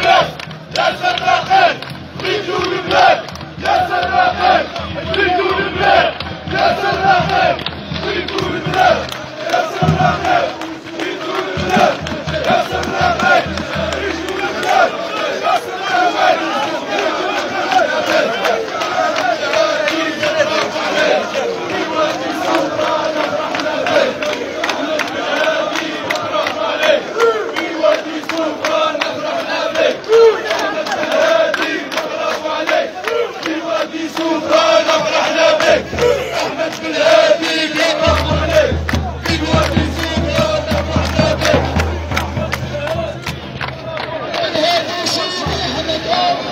البلاد Oh,